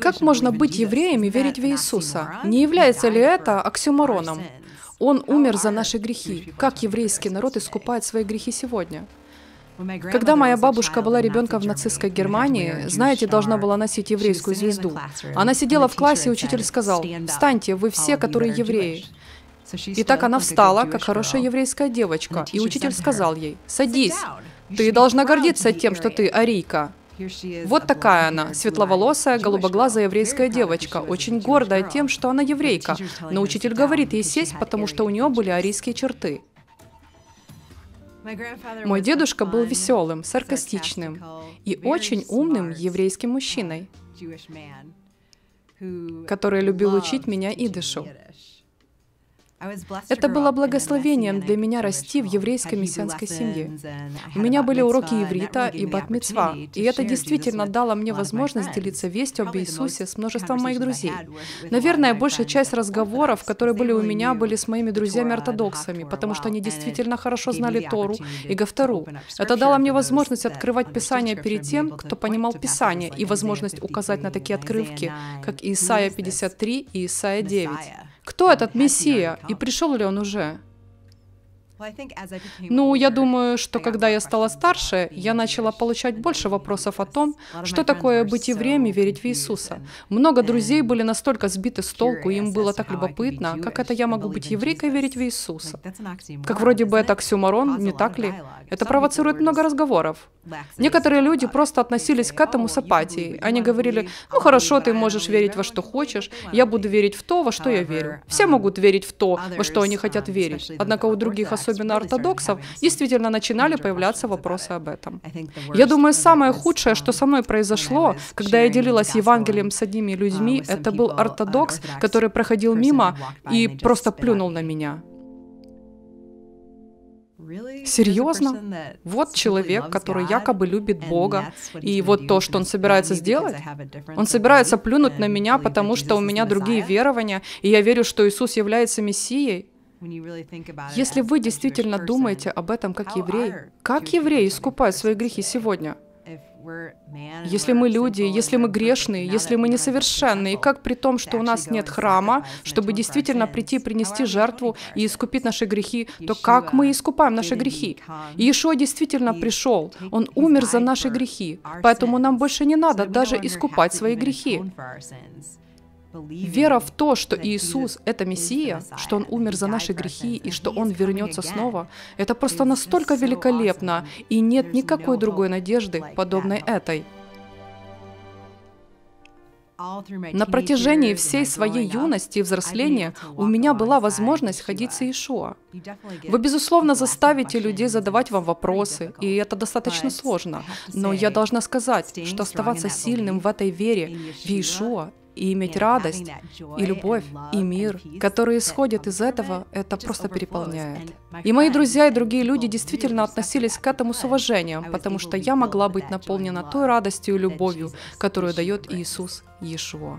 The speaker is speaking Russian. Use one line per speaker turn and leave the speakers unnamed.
Как можно быть евреем и верить в Иисуса? Не является ли это оксюмороном? Он умер за наши грехи. Как еврейский народ искупает свои грехи сегодня? Когда моя бабушка была ребенком в нацистской Германии, знаете, должна была носить еврейскую звезду. Она сидела в классе, и учитель сказал, «Встаньте, вы все, которые евреи». И так она встала, как хорошая еврейская девочка, и учитель сказал ей, «Садись, ты должна гордиться тем, что ты арийка». Вот такая она, светловолосая, голубоглазая еврейская девочка, очень гордая тем, что она еврейка. Но учитель говорит ей сесть, потому что у нее были арийские черты. Мой дедушка был веселым, саркастичным и очень умным еврейским мужчиной, который любил учить меня идышу. Это было благословением для меня расти в еврейской мессианской семье. У меня были уроки иврита и батмицва, и это действительно дало мне возможность делиться вестью об Иисусе с множеством моих друзей. Наверное, большая часть разговоров, которые были у меня, были с моими друзьями-ортодоксами, потому что они действительно хорошо знали Тору и Гавтору. Это дало мне возможность открывать Писание перед тем, кто понимал Писание, и возможность указать на такие отрывки, как Исайя 53 и Исайя 9. Кто этот Мессия и пришел ли он уже? Ну, я думаю, что когда я стала старше, я начала получать больше вопросов о том, что такое быть евреем и верить в Иисуса. Много друзей были настолько сбиты с толку, им было так любопытно, как это я могу быть еврейкой и верить в Иисуса. Как вроде бы это оксюморон, не так ли? Это провоцирует много разговоров. Некоторые люди просто относились к этому с апатией. Они говорили, ну хорошо, ты можешь верить во что хочешь, я буду верить в то, во что я верю. Все могут верить в то, во что они хотят верить. Однако у других, особенно ортодоксов, действительно начинали появляться вопросы об этом. Я думаю, самое худшее, что со мной произошло, когда я делилась Евангелием с одними людьми, это был ортодокс, который проходил мимо и просто плюнул на меня. Серьезно? Вот человек, который якобы любит Бога, и вот то, что он собирается сделать. Он собирается плюнуть на меня, потому что у меня другие верования, и я верю, что Иисус является Мессией. Если вы действительно думаете об этом как еврей, как евреи искупают свои грехи сегодня? Если мы люди, если мы грешные, если мы несовершенные, как при том, что у нас нет храма, чтобы действительно прийти принести жертву и искупить наши грехи, то как мы искупаем наши грехи? Иешуа действительно пришел, Он умер за наши грехи, поэтому нам больше не надо даже искупать свои грехи. Вера в то, что Иисус — это Мессия, что Он умер за наши грехи и что Он вернется снова, это просто настолько великолепно, и нет никакой другой надежды, подобной этой. На протяжении всей своей юности и взросления у меня была возможность ходить с Иешуа. Вы, безусловно, заставите людей задавать вам вопросы, и это достаточно сложно. Но я должна сказать, что оставаться сильным в этой вере в Иешуа и иметь радость, и любовь, и мир, которые исходят из этого, это просто переполняет. И мои друзья и другие люди действительно относились к этому с уважением, потому что я могла быть наполнена той радостью и любовью, которую дает Иисус Иешуа.